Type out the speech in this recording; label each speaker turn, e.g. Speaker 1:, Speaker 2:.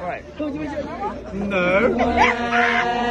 Speaker 1: All right.
Speaker 2: No.